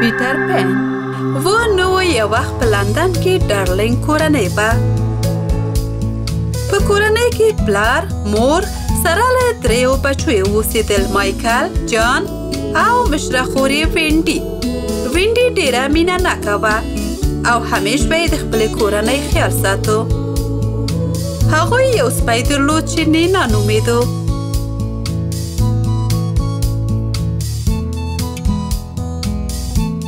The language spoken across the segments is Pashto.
پیټر پین و نو یو وخت په لندن کې ډارلینګ کورنۍ به په کورنۍ کې پلار مور سره له دریو بچو اوسېدل مایکل جان او مشره خور یې وینډي وینډي ډیره مینه ناکه وه او همیش به یې د خپلې کورنۍ خیال ساتو هغوی یو سپی درلود چې نینا نومېدو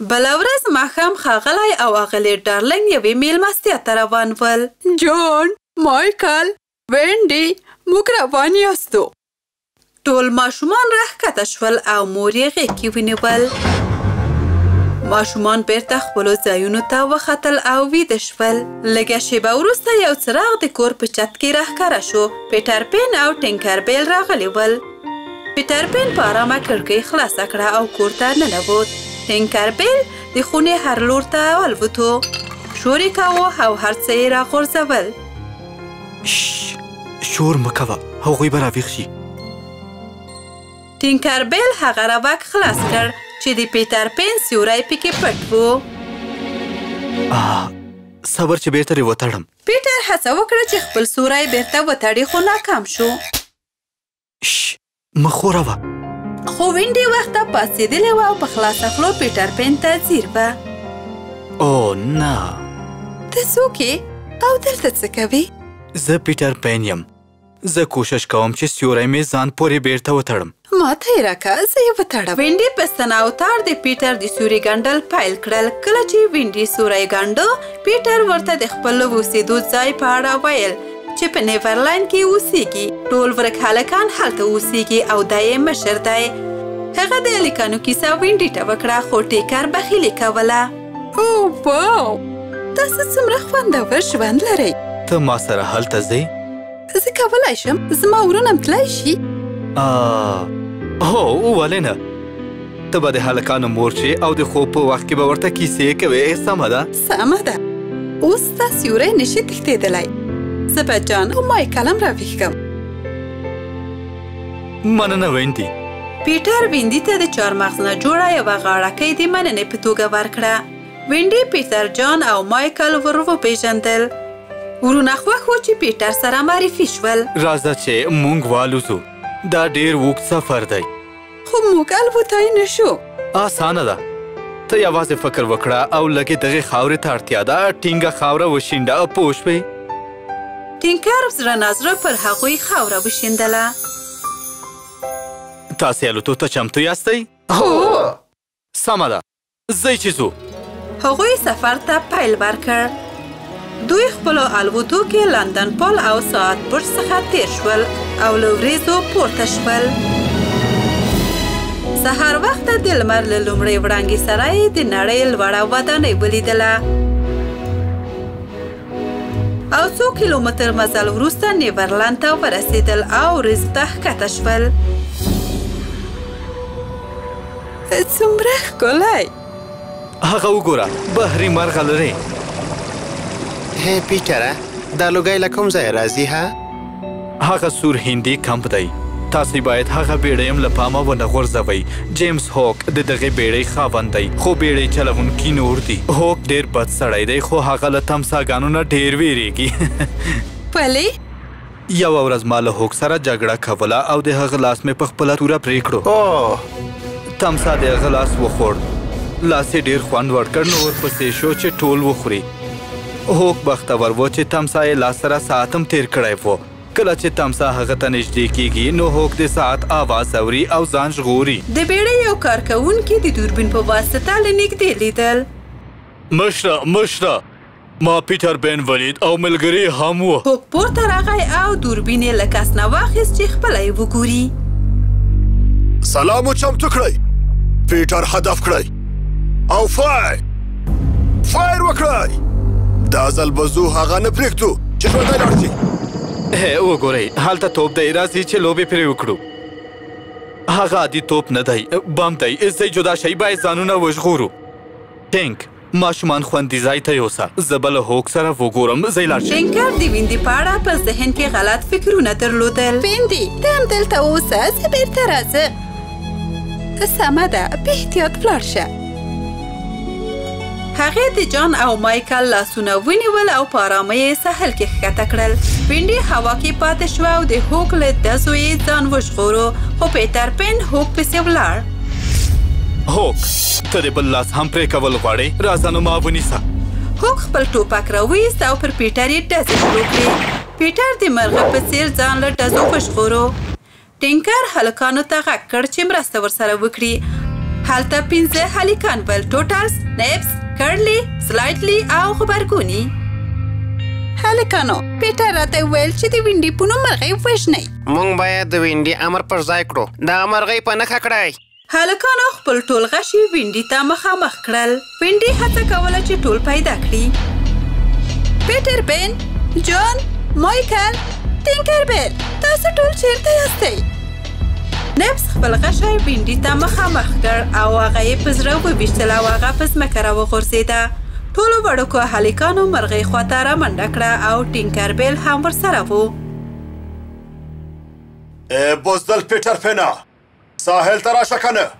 بله ورځ ماښام ښاغلی او اغلې ډارلنګ یوې مېلمستیا ته روان ول. جان، مایکل، وینډي، موږ روان یاستو. ټول ماشومان راښکته شول او مور یې غېږ کې ونیول. ماشومان بېرته خپلو ځایونو ته وختل او ویده شول. لږه شېبه وروسته یو څراغ د کور په چت کې راښکاره شو. پیټر پېن او ټینکر بېل راغلي ول. پیترپین په آرامه کړکۍ خلاصه کړه او کور ته ننوت تینکربیل د خونې هر لور ته والوتو شور یې کاوه او هر څه یې راغورځول شور مه کوه هغوی به راویښ شي تینکربیل هغه روک خلاص کړ چې د پیتر پین سیوری پکې پټ و صبر چې بیرته وتړم پیټر هڅه وکړه چې خپل سوری بیرته وتړي خو ناکام شو شش مخوره وه خو وینډي وخت پاسېدلې وه او په خلاصه خلو پیټر پین ته ځیر وه او نه ته څوک او دلته څه کوي زه پیټر پین یم زه کوشش کوم چې سیوری مې ځان پورې بیرته وتړم ما ته یې راکه زه یې وتړم وینډي په ستنه او تار د پیټر د سیوري ګنډل پیل کړل کله چې وینډي سیوری ګنډه پیټر ورته د خپل اوسېدو ځای په اړه ویل چې په نیورلند کې اوسېږي ټول ورک هلکان هلته اوسېږي او دا یې مشر دی هغه د هلکانو کیسه وینډي ته وکړه خو ټیکر بخیلې کوله او واو تاسو څومره خوندور ژوند لرئ ته ما سره هلته ځې زه کولی شم زما ورونه هم تلای شي هو ولې نه ته به د هلکانو مور شې او د خوب په وخت کې به ورته کیسې کوې سمه ده سمه ده اوس ستا سیوری نشي تښتېدلی زه به جان او مای قلم راویښ کړم مننه ویندي پیټر ویندي ته د چارمغز نه جوړه یوه غاړکۍ د مننې په توګه ورکړه وینډي پیټر جان او مایکل ور وپېژندل ورونه خوښ وو چې پیټر سره معرفي شول راځه چې مونږ والوزو دا ډیر ووږد سفر دی خو موږ الوتای نه شو آسانه ده ته یوازې فکر وکړه او لږې دغې خاورې ته اړتیا ده ټینګه خاوره وشینډه پوه شوې ټینکر زړه نازړه پر هغوی خاوره وشیندله تاسې الوتو ته چمتو یاستئ هو سمه ده، ځئ چې ځو. هغوی سفر ته پیل ورکړ. دوی خپلو الوتو کې لندن پل او ساعت برج څخه تېر شول او له وریځو پورته شول. سهار وخته د لمر له لومړۍ وړانګې سره یې د نړۍ لوړه ودانۍ ولیدله او څو کیلومتر مزل وروسته نیورلند ته ورسېدل او وریځو ته ښکته شول. څومره ښکلی. هغه وګوره بحري مرغه لرې. هی پیټره دا لوګی له کوم ځایه راځي ها؟ هغه سور هندي کمپ دی. تاسي باید هغه بیړۍ هم له پامه ونه غورځوئ. جیمز هوک د دغې بیړۍ خاوند دی خو بیړۍ چلوونکي نور دي. هوک ډیر بد سړی دی خو هغه له تمساهګانو نه ډیر ویریږي. ولې؟ یوه ورځ ما له هوک سره جګړه کوله او د هغه لاس مې په خپله توره پرې کړو. تمسا د هغه لاس وخوړ. لاس یې ډېر خوند ورکړ نو ورپسې شو چې ټول وخوري. هوک بختور و چې تمسا یې لاس سره ساعت هم تېر کړی و. کله چې تمسا هغه ته نږدې کېږي نو هوک د ساعت اواز اوري او ځان ژغوري. د بېړۍ یو کارکوونکي د دوربین په واسطه له نږدې لیدل. مشره! مشره! ما پیټر بن ولید او ملګري هم وو. هوک پورته راغی او دوربین یې له کس نه واخیست چې خپله یې وګوري. سلا مو چمتو کړئ، پیټر هدف کړئ او فایر فایر وکړئ. دا ځل به زو هغه نه پرېږدو چې ژوندی لاړ شي. هی وګورئ هلته توپ دی راځي چې لوبې پرې وکړو. هغه عادي توپ نه دی بم دی، ځئ جدا شئ باید ځانونه وژغورو. ټینک. ماشومان خوندي ځای ته یوسه. زه به له هوک سره وګورم ځای لاړ شئ. ډینکر د ویندي په اړه په ذهن کې غلط فکرونه درلودل. ویندي، ته همدلته اوسه، زه بېرته راځم. سمه ده، په احتیاط ولاړ شه. هغې د جان او مایکل لاسونه ونیول او په آرامۍ یې ساحل کې ښکته کړل. ویندي هوا کې پاتې شوه او د هوک له ډزو یې ځان وژغورو، خو پیتر پن هوک پسې ولاړ. هوک ته د بل لاس هم پرې کول غواړې راځه نو ما ونیسه هوک خپل ټوپک راویست او پر پیټر یې ډزې شروع کړې پیټر د مرغه په څیر ځان له ډزو وژغورو ټینکر هلکانو ته غږ کړ چې مرسته ورسره وکړي هلته پنځه هلکان ول ټوټلز نپس کرلی سلایډلی او غبرګونی هلکانو پیټر راته وویل چې د وینډیپونو مرغۍ وژنئ مونږ باید د وینډي امر پر ځای کړو. دغه مرغۍ په نښه کړئ. هلکانو خپل ټول غشي وینډي ته مخامخ کړل. وینډي هڅه کوله چې ټول پیدا کړي. پیټر پین، جون، مایکل، ټینکر بیل، تاسو ټول چیرته یاستئ؟ نبز خپل غشی وینډي ته مخامخ کړ او هغه یې په زړه وویشتل او هغه په ځمکه راوغورځېده ټولو وړوکو هلکانو مرغۍ خواته رامنډه کړه او ټینکر بیل هم ورسره و ای بزدل پیټر پنه ساحل ته راشه کنه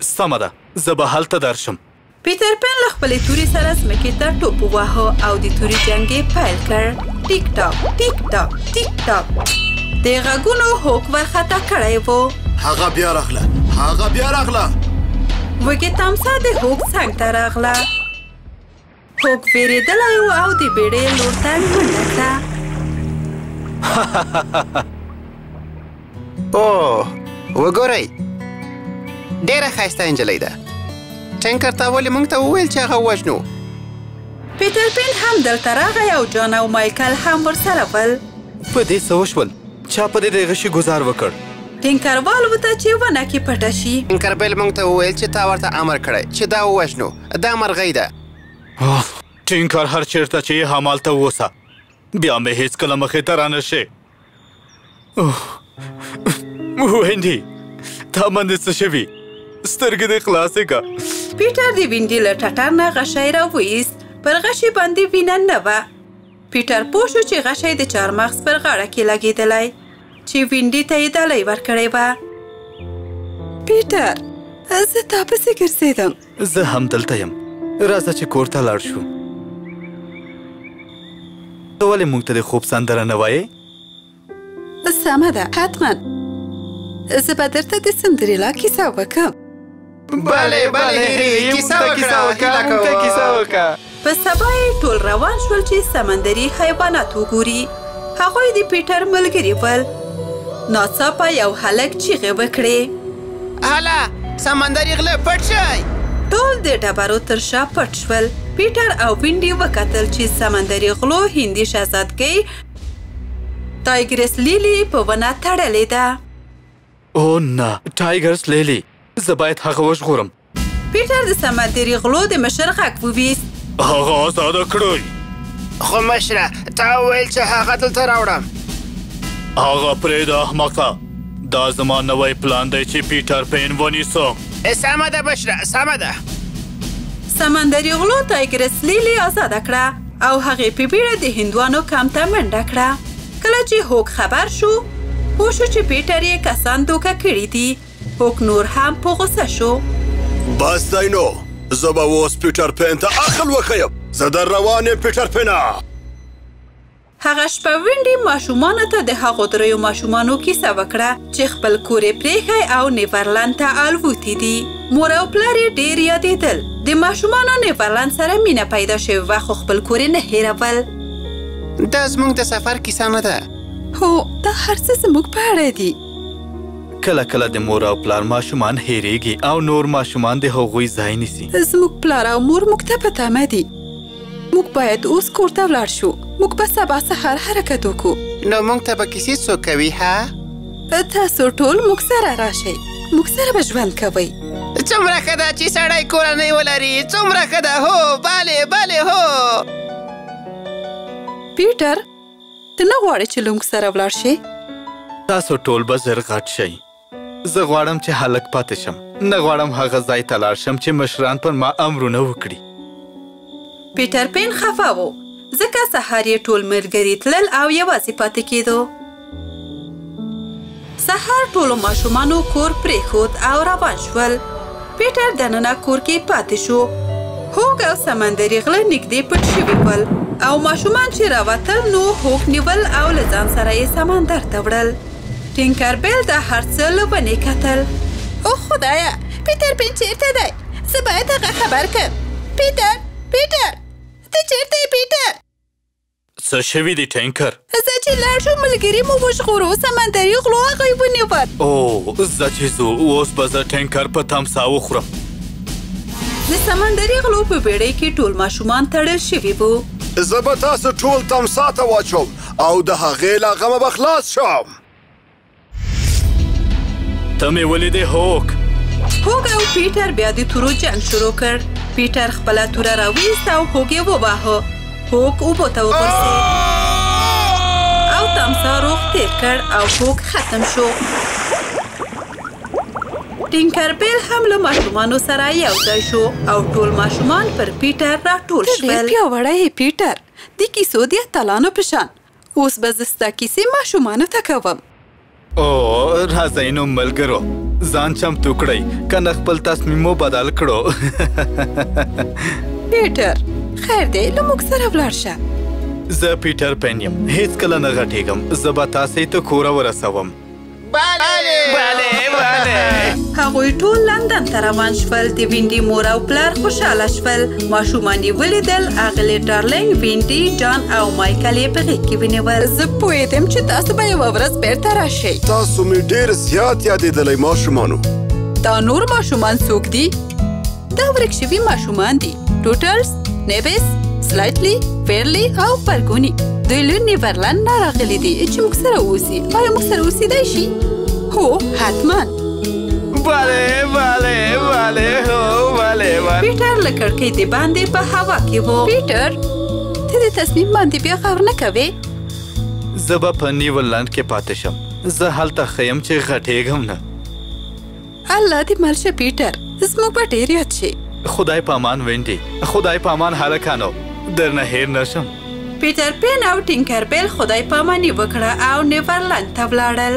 سمه ده زه به هلته درشم پیټر پن له خپلې تورې سره ځمکې ته ټوپ وواهه او د تورې جنګ یې پیل کړ ټیک ټاک ټیک ټاک ټیک ټاک د غږونو هوک ورخطا کړی و هغه بیا راغله هغه بیا راغله وګې تامسا د هوک څنګ ته راغله هوک وېرېدلی و او د بېړۍ لور ته منډه کړه. او وګورئ ډېره ښایسته نجلۍ ده ټینکر تا ولې موږ ته وویل چې هغه ووژنو پیټر پین هم دلته راغی او جان او مایکل هم ورسره ول په دې څه وشول چا په دې د غشي ګزار وکړ ټینکر والوته چې ونه کې پټه شي ټینکر بیل موږ ته وویل چې تا ورته امر کړی چې دا ووژنو دا مرغۍ ده. اوف! ټینکر هر چیرته چې یې همالته اوسه. بیا مې هیڅکله مخې ته رانه شې. وینډي! تا باندې څه شوي؟ سترګې دې خلاصې که. پیټر د وینډي له ټټر نه غشی راوویست. پر غشي باندې وینه نه وه. پیټر پوه شو چې غشی د چارمغز پر غاړه کې لګېدلی چې وینډي ته یې ډالۍ ورکړې وه. پیټر! زه تا پسې ګرځېدم. زه هم دلته یم راځه چې کور ته لاړ شو ته ولې موږ ته د خوب سندره نه وایې سمه ده حتما زه به درته د سندریلا کیسه وکړم بله بله کیسه وکړه کیسه وکړه په سبا يې ټول روان شول چې سمندري حیوانات وګوري. هغوی د پیټر ملګري ول. ناڅاپه یو هلک چیغې وکړې. هله! سمندري غله پټ شئ! ټول د ډبرو تر شا پټ شول. پیټر او وینډي وکتل چې سمندري غلو هندي شهزادګۍ ټایګرس لیلي په ونه تړلې ده. او نه! ټایګرس لیلي! زه باید هغه وژغورم. پیټر د سمندري غلو د مشر غږ وویست. هغه آزاده کړئ. خو مشره تا ویل چې هغه دلته راوړم. هغه پرېږده احمقه. دا زما نوی پلان دی چې پیټر پین ونیسم. سمه ده مشره، سمه ده. سمندري غلو تایګرس لیلي آزاده کړه او هغې په بیړه د هندوانو کمپ ته منډه کړه. کله چې هوک خبر شو، پوه شو چې پیټر یې کسان دوکه کړي دي. هوک نور هم په غوسه شو. بس دی نو! زه به اوس پیټر پین ته عقل وښیم. زه در روان یم پیټر پینه! هغه شپه وینډي ماشومانو ته د هغو دریو ماشومانو کیسه وکړه چې خپل کور یې پریښی او نیورلند ته الوتي دي. مور او پلار یې ډیر یادېدل. د ماشومانو نیورلند سره مینه پیدا شوې وه خو خپل کور یې نه هېرول. دا زموږ د سفر کیسه نه ده. هو، دا هر څه زموږ په اړه دي. کله کله د مور او پلار ماشومان هیریږي او نور ماشومان د هغوی ځای نیسي زموږ پلار او مور موږ ته په تمه دي موږ باید اوس کور ته ولاړ شو موږ به سبا سهار حرکت وکړو نو موږ ته به کیسې څوک کوي ها تاسو ټول موږ سره راشئ موږ سره به ژوند کوئ څومره ښه ده چې سړی کورنۍ ولري څومره ښه ده هو بله بله هو پیټر ته نه غواړې چې لونګ سره ولاړ شې؟ تاسو ټول به زر غټ شئ. زه غواړم چې هلک پاتې شم. نه غواړم هغه ځای ته لاړ شم چې مشران پر ما امرونه وکړي. پیټر پین خفه و. ځکه سهار یې ټول ملګري تلل او یوازې پاتې کېدو. سهار ټولو ماشومانو کور پرېښود او روان شول. پیټر دننه کور کې پاتې شو. هوګ او سمندري غله نږدې پټ شوي ول او ماشومان چې راوتل نو هوګ نیول او له ځان سره یې سمندر ته وړل. ټینکر بیل دا هر څه له ونې کتل. او خدایه! پیټر پین چیرته دی؟ زه باید هغه خبر کړم. پیټر! پیټر! ته چیرته یې پیټر؟ څه شوي دي ټینکر؟ ځه چې لاړ شو ملګري مو وژغورو سمندري غلو هغوی ونیول. او ځه چې ځو اوس به زه ټینکر په تمسا وخورم. د سمندري غلو په بیړۍ کې ټول ماشومان تړل شوي وو. زه به تاسو ټول تمسا ته واچوم او د هغې له غمه به خلاص شم. ته مې ولیدې هوک هوګ او پیټر بیا د تورو جنګ شروع کړ پیټر خپله توره راویسته او هوګ یې وواهه هوک اوبو ته وغورځېد او تمسا روغ تیر کړ او هوک ختم شو ټینکربیل هم له ماشومانو سره یو ځای شو او ټول ماشومان پر پیټر راټول شول پیاوړی پیټر د کیسو د اتلانو په شان اوس به زه ستا کیسې ماشومانو ته کوم. او راځئ نو ملګرو ځان چمتو کړئ کنه خپل تصمیم مو بدل کړو. پیټر خیر دی له موږ سره ولاړ شه. زه پیټر پین یم هیڅکله نه غټیږم زه به تاسې ته کوره ورسوم. بله بله بله هغوی ټول لندن ته روان شول د وینډي مور او پلار خوشاله شول ماشومان یې ولیدل اغلې ډارلینګ وینډي جان او مایکل یې په غېږ کې ونیول زه پوهېدم چې تاسو به یوه ورځ بېرته راشئ تاسو مې ډېر زیات یادېدلی ماشومانو دا نور ماشومان څوک دي دا ورک شوي ماشومان دي ټوټرز نیبس سلایټلی فیرلی او پرګونی دوی له نیورلند نه راغلي دي چې موږ سره اوسي آیا موږ سره اوسېدای شي هو حتما بله بله بله هو بله بله پیټر له کړکۍ د باندې په هوا کې وو پیټر ته د تصمیم باندې بیا غور نه کوې زه به په نیورلند کې پاتې شم زه هلته ښه یم چې غټېږم نه الله دې مل شه پیټر زموږ به ډېر یاد شي خدای په امان وینډي خدای په امان هلکانو درنه هیر نشم پیټر پین او ټینکر بیل خدای په امانی وکړه او نیورلند ته ولاړل